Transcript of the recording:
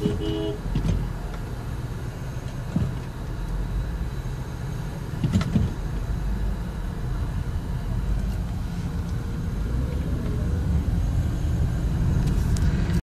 Beep beep.